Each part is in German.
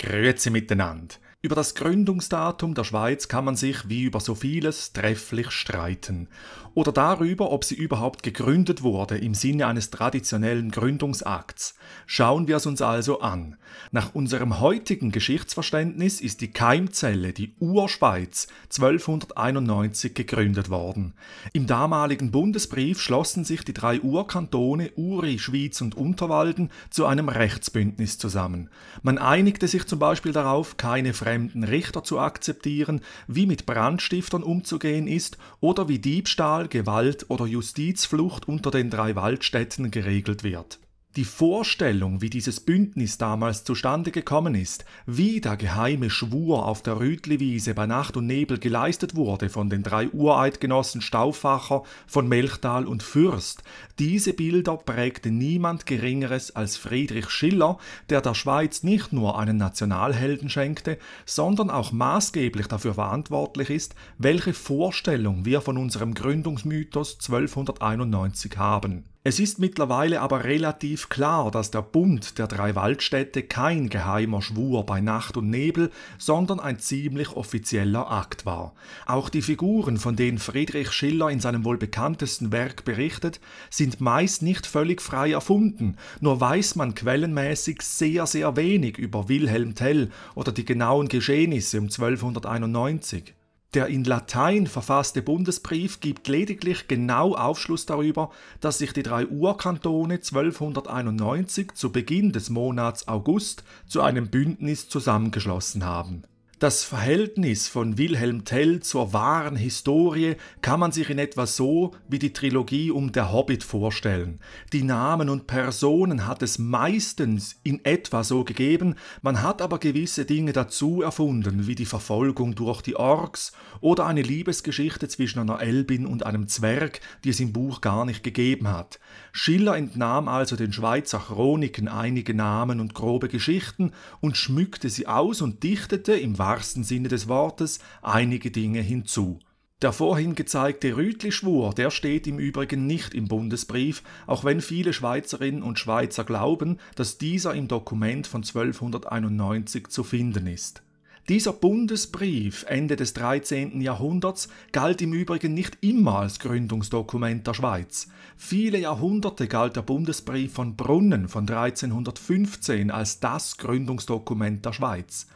Grüezi miteinander. Über das Gründungsdatum der Schweiz kann man sich wie über so vieles trefflich streiten. Oder darüber, ob sie überhaupt gegründet wurde im Sinne eines traditionellen Gründungsakts. Schauen wir es uns also an. Nach unserem heutigen Geschichtsverständnis ist die Keimzelle, die Urschweiz, 1291 gegründet worden. Im damaligen Bundesbrief schlossen sich die drei Urkantone Uri, Schwyz und Unterwalden zu einem Rechtsbündnis zusammen. Man einigte sich zum Beispiel darauf, keine fremden Richter zu akzeptieren, wie mit Brandstiftern umzugehen ist oder wie Diebstahl, Gewalt oder Justizflucht unter den drei Waldstätten geregelt wird. Die Vorstellung, wie dieses Bündnis damals zustande gekommen ist, wie der geheime Schwur auf der Rütliwiese bei Nacht und Nebel geleistet wurde von den drei Ureidgenossen Stauffacher, von Melchtal und Fürst, diese Bilder prägte niemand Geringeres als Friedrich Schiller, der der Schweiz nicht nur einen Nationalhelden schenkte, sondern auch maßgeblich dafür verantwortlich ist, welche Vorstellung wir von unserem Gründungsmythos 1291 haben. Es ist mittlerweile aber relativ klar, dass der Bund der drei Waldstädte kein geheimer Schwur bei Nacht und Nebel, sondern ein ziemlich offizieller Akt war. Auch die Figuren, von denen Friedrich Schiller in seinem wohl bekanntesten Werk berichtet, sind meist nicht völlig frei erfunden, nur weiß man quellenmäßig sehr, sehr wenig über Wilhelm Tell oder die genauen Geschehnisse um 1291. Der in Latein verfasste Bundesbrief gibt lediglich genau Aufschluss darüber, dass sich die drei Urkantone 1291 zu Beginn des Monats August zu einem Bündnis zusammengeschlossen haben das Verhältnis von Wilhelm Tell zur wahren Historie kann man sich in etwa so wie die Trilogie um der Hobbit vorstellen. Die Namen und Personen hat es meistens in etwa so gegeben, man hat aber gewisse Dinge dazu erfunden, wie die Verfolgung durch die Orks oder eine Liebesgeschichte zwischen einer Elbin und einem Zwerg, die es im Buch gar nicht gegeben hat. Schiller entnahm also den Schweizer Chroniken einige Namen und grobe Geschichten und schmückte sie aus und dichtete im wahrsten Sinne des Wortes einige Dinge hinzu. Der vorhin gezeigte Rütli-Schwur, der steht im Übrigen nicht im Bundesbrief, auch wenn viele Schweizerinnen und Schweizer glauben, dass dieser im Dokument von 1291 zu finden ist. Dieser Bundesbrief Ende des 13. Jahrhunderts galt im Übrigen nicht immer als Gründungsdokument der Schweiz. Viele Jahrhunderte galt der Bundesbrief von Brunnen von 1315 als das Gründungsdokument der Schweiz.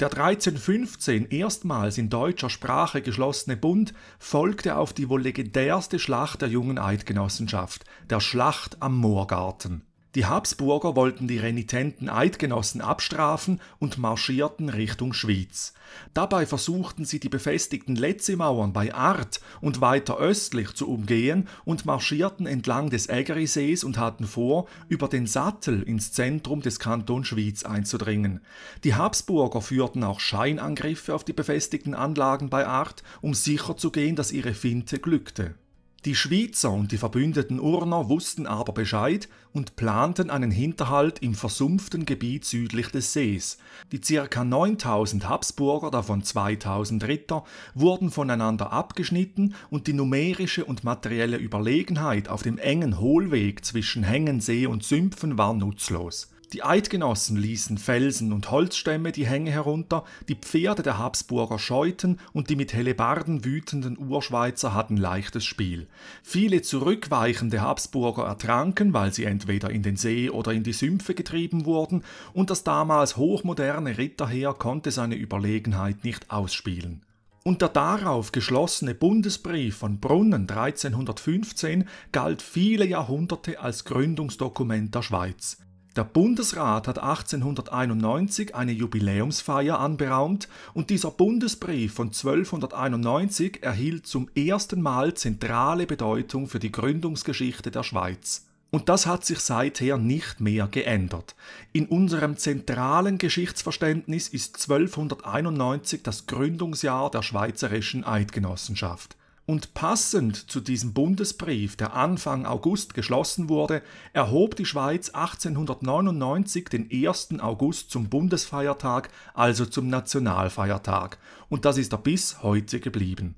Der 1315 erstmals in deutscher Sprache geschlossene Bund folgte auf die wohl legendärste Schlacht der jungen Eidgenossenschaft, der Schlacht am Moorgarten. Die Habsburger wollten die renitenten Eidgenossen abstrafen und marschierten Richtung Schwyz. Dabei versuchten sie die befestigten Letzimauern bei Art und weiter östlich zu umgehen und marschierten entlang des Ägerisees und hatten vor, über den Sattel ins Zentrum des Kantons Schwyz einzudringen. Die Habsburger führten auch Scheinangriffe auf die befestigten Anlagen bei Art, um sicherzugehen, dass ihre Finte glückte. Die Schweizer und die verbündeten Urner wussten aber Bescheid und planten einen Hinterhalt im versumpften Gebiet südlich des Sees. Die ca. 9000 Habsburger, davon 2000 Ritter, wurden voneinander abgeschnitten und die numerische und materielle Überlegenheit auf dem engen Hohlweg zwischen Hängen, See und Sümpfen war nutzlos. Die Eidgenossen ließen Felsen und Holzstämme die Hänge herunter, die Pferde der Habsburger scheuten und die mit Hellebarden wütenden Urschweizer hatten leichtes Spiel. Viele zurückweichende Habsburger ertranken, weil sie entweder in den See oder in die Sümpfe getrieben wurden, und das damals hochmoderne Ritterheer konnte seine Überlegenheit nicht ausspielen. Und der darauf geschlossene Bundesbrief von Brunnen 1315 galt viele Jahrhunderte als Gründungsdokument der Schweiz. Der Bundesrat hat 1891 eine Jubiläumsfeier anberaumt und dieser Bundesbrief von 1291 erhielt zum ersten Mal zentrale Bedeutung für die Gründungsgeschichte der Schweiz. Und das hat sich seither nicht mehr geändert. In unserem zentralen Geschichtsverständnis ist 1291 das Gründungsjahr der Schweizerischen Eidgenossenschaft. Und passend zu diesem Bundesbrief, der Anfang August geschlossen wurde, erhob die Schweiz 1899 den 1. August zum Bundesfeiertag, also zum Nationalfeiertag. Und das ist er bis heute geblieben.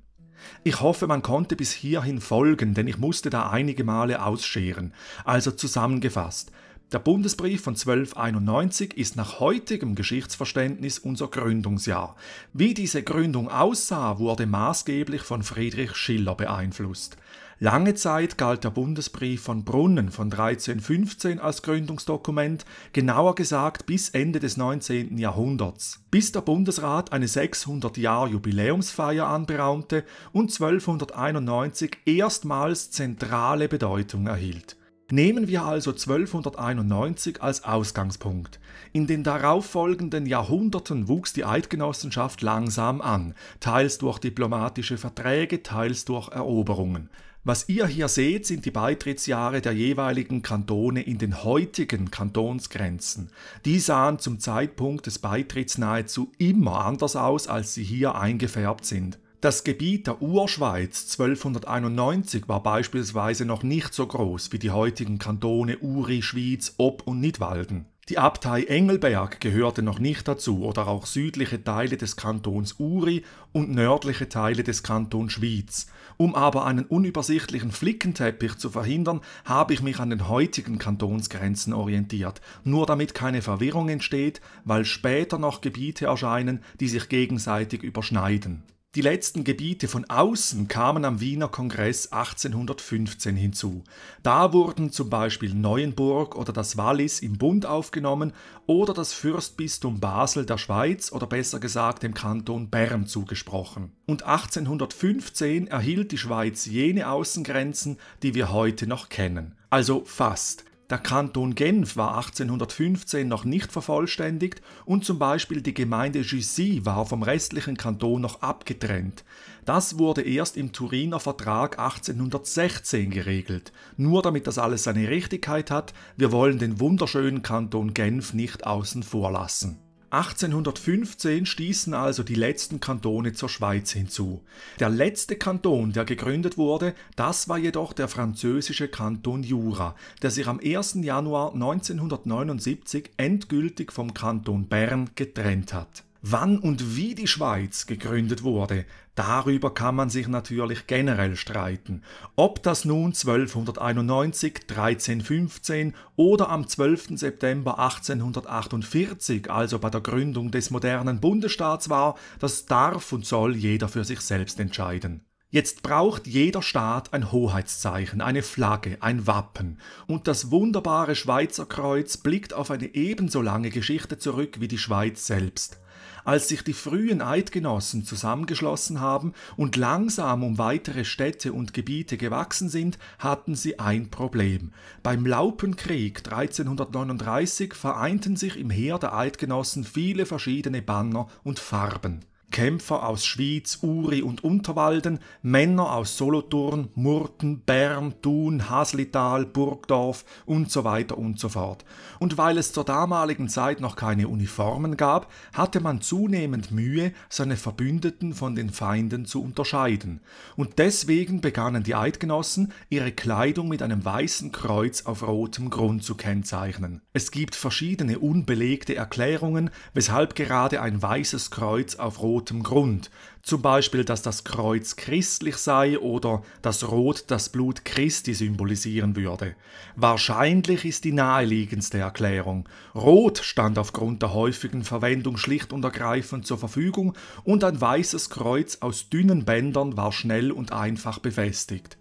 Ich hoffe, man konnte bis hierhin folgen, denn ich musste da einige Male ausscheren. Also zusammengefasst. Der Bundesbrief von 1291 ist nach heutigem Geschichtsverständnis unser Gründungsjahr. Wie diese Gründung aussah, wurde maßgeblich von Friedrich Schiller beeinflusst. Lange Zeit galt der Bundesbrief von Brunnen von 1315 als Gründungsdokument, genauer gesagt bis Ende des 19. Jahrhunderts, bis der Bundesrat eine 600-Jahr-Jubiläumsfeier anberaumte und 1291 erstmals zentrale Bedeutung erhielt. Nehmen wir also 1291 als Ausgangspunkt. In den darauffolgenden Jahrhunderten wuchs die Eidgenossenschaft langsam an, teils durch diplomatische Verträge, teils durch Eroberungen. Was ihr hier seht, sind die Beitrittsjahre der jeweiligen Kantone in den heutigen Kantonsgrenzen. Die sahen zum Zeitpunkt des Beitritts nahezu immer anders aus, als sie hier eingefärbt sind. Das Gebiet der Urschweiz 1291 war beispielsweise noch nicht so groß wie die heutigen Kantone Uri, Schwyz, Ob und Nidwalden. Die Abtei Engelberg gehörte noch nicht dazu oder auch südliche Teile des Kantons Uri und nördliche Teile des Kantons Schwyz. Um aber einen unübersichtlichen Flickenteppich zu verhindern, habe ich mich an den heutigen Kantonsgrenzen orientiert, nur damit keine Verwirrung entsteht, weil später noch Gebiete erscheinen, die sich gegenseitig überschneiden. Die letzten Gebiete von außen kamen am Wiener Kongress 1815 hinzu. Da wurden zum Beispiel Neuenburg oder das Wallis im Bund aufgenommen oder das Fürstbistum Basel der Schweiz oder besser gesagt dem Kanton Bern zugesprochen. Und 1815 erhielt die Schweiz jene Außengrenzen, die wir heute noch kennen. Also fast. Der Kanton Genf war 1815 noch nicht vervollständigt und zum Beispiel die Gemeinde Jussy war vom restlichen Kanton noch abgetrennt. Das wurde erst im Turiner Vertrag 1816 geregelt. Nur damit das alles seine Richtigkeit hat, wir wollen den wunderschönen Kanton Genf nicht außen vor lassen. 1815 stießen also die letzten Kantone zur Schweiz hinzu. Der letzte Kanton, der gegründet wurde, das war jedoch der französische Kanton Jura, der sich am 1. Januar 1979 endgültig vom Kanton Bern getrennt hat. Wann und wie die Schweiz gegründet wurde, darüber kann man sich natürlich generell streiten. Ob das nun 1291, 1315 oder am 12. September 1848, also bei der Gründung des modernen Bundesstaats war, das darf und soll jeder für sich selbst entscheiden. Jetzt braucht jeder Staat ein Hoheitszeichen, eine Flagge, ein Wappen, und das wunderbare Schweizer Kreuz blickt auf eine ebenso lange Geschichte zurück wie die Schweiz selbst als sich die frühen Eidgenossen zusammengeschlossen haben und langsam um weitere Städte und Gebiete gewachsen sind, hatten sie ein Problem. Beim Laupenkrieg 1339 vereinten sich im Heer der Eidgenossen viele verschiedene Banner und Farben. Kämpfer aus Schwyz, Uri und Unterwalden, Männer aus Solothurn, Murten, Bern, Thun, Haslital, Burgdorf und so weiter und so fort. Und weil es zur damaligen Zeit noch keine Uniformen gab, hatte man zunehmend Mühe, seine Verbündeten von den Feinden zu unterscheiden. Und deswegen begannen die Eidgenossen, ihre Kleidung mit einem weißen Kreuz auf rotem Grund zu kennzeichnen. Es gibt verschiedene unbelegte Erklärungen, weshalb gerade ein weißes Kreuz auf rotem rotem Grund, zum Beispiel, dass das Kreuz christlich sei oder das Rot das Blut Christi symbolisieren würde. Wahrscheinlich ist die naheliegendste Erklärung. Rot stand aufgrund der häufigen Verwendung schlicht und ergreifend zur Verfügung und ein weißes Kreuz aus dünnen Bändern war schnell und einfach befestigt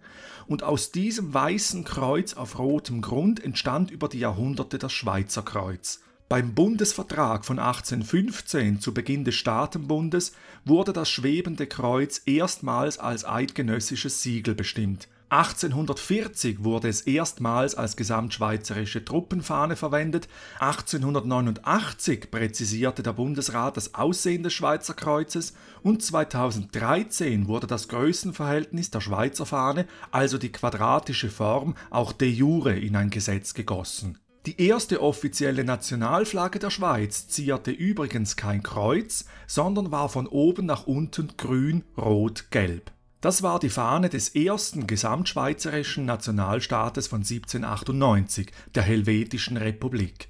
und aus diesem weißen Kreuz auf rotem Grund entstand über die Jahrhunderte das Schweizer Kreuz. Beim Bundesvertrag von 1815 zu Beginn des Staatenbundes wurde das schwebende Kreuz erstmals als eidgenössisches Siegel bestimmt. 1840 wurde es erstmals als gesamtschweizerische Truppenfahne verwendet, 1889 präzisierte der Bundesrat das Aussehen des Schweizer Kreuzes und 2013 wurde das Größenverhältnis der Schweizer Fahne, also die quadratische Form, auch de jure in ein Gesetz gegossen. Die erste offizielle Nationalflagge der Schweiz zierte übrigens kein Kreuz, sondern war von oben nach unten grün, rot, gelb. Das war die Fahne des ersten gesamtschweizerischen Nationalstaates von 1798, der Helvetischen Republik.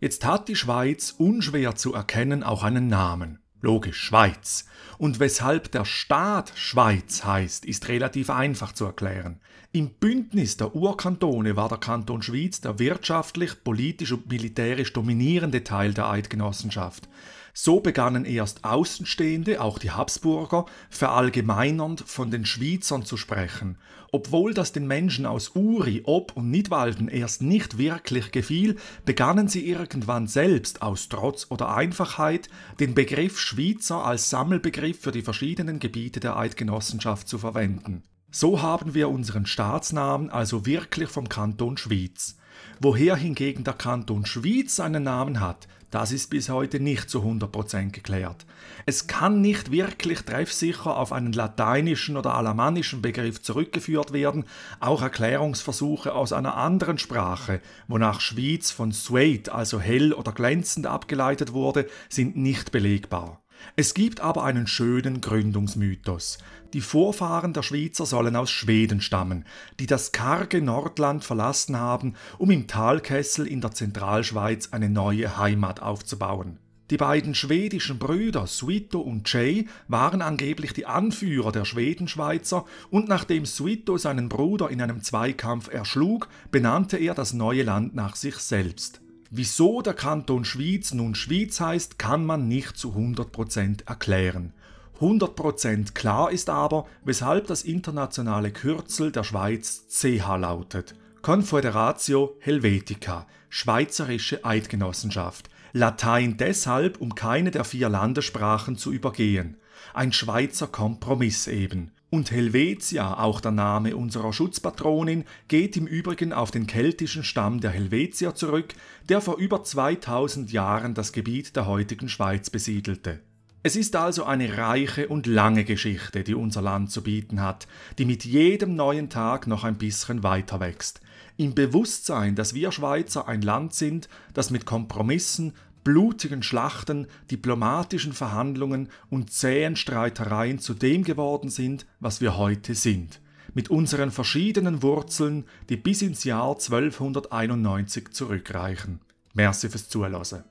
Jetzt hat die Schweiz unschwer zu erkennen auch einen Namen. Logisch, Schweiz. Und weshalb der Staat Schweiz heißt, ist relativ einfach zu erklären. Im Bündnis der Urkantone war der Kanton Schwyz der wirtschaftlich, politisch und militärisch dominierende Teil der Eidgenossenschaft. So begannen erst Außenstehende, auch die Habsburger, verallgemeinernd von den Schweizern zu sprechen, obwohl das den Menschen aus Uri, Ob und Nidwalden erst nicht wirklich gefiel, begannen sie irgendwann selbst aus Trotz oder Einfachheit den Begriff Schweizer als Sammelbegriff für die verschiedenen Gebiete der Eidgenossenschaft zu verwenden. So haben wir unseren Staatsnamen also wirklich vom Kanton Schwyz. Woher hingegen der Kanton Schwyz seinen Namen hat, das ist bis heute nicht zu 100% geklärt. Es kann nicht wirklich treffsicher auf einen lateinischen oder alamannischen Begriff zurückgeführt werden, auch Erklärungsversuche aus einer anderen Sprache, wonach Schwyz von Suede, also hell oder glänzend abgeleitet wurde, sind nicht belegbar. Es gibt aber einen schönen Gründungsmythos. Die Vorfahren der Schweizer sollen aus Schweden stammen, die das karge Nordland verlassen haben, um im Talkessel in der Zentralschweiz eine neue Heimat aufzubauen. Die beiden schwedischen Brüder Suito und Jay waren angeblich die Anführer der Schwedenschweizer und nachdem Suito seinen Bruder in einem Zweikampf erschlug, benannte er das neue Land nach sich selbst. Wieso der Kanton Schwyz nun Schwyz heißt, kann man nicht zu 100% erklären. 100% klar ist aber, weshalb das internationale Kürzel der Schweiz CH lautet. Confederatio Helvetica, Schweizerische Eidgenossenschaft. Latein deshalb, um keine der vier Landessprachen zu übergehen. Ein Schweizer Kompromiss eben. Und Helvetia, auch der Name unserer Schutzpatronin, geht im Übrigen auf den keltischen Stamm der Helvetier zurück, der vor über 2000 Jahren das Gebiet der heutigen Schweiz besiedelte. Es ist also eine reiche und lange Geschichte, die unser Land zu bieten hat, die mit jedem neuen Tag noch ein bisschen weiter wächst. Im Bewusstsein, dass wir Schweizer ein Land sind, das mit Kompromissen, blutigen Schlachten, diplomatischen Verhandlungen und zähen Streitereien zu dem geworden sind, was wir heute sind, mit unseren verschiedenen Wurzeln, die bis ins Jahr 1291 zurückreichen. Merci fürs Zuhören.